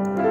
Bye.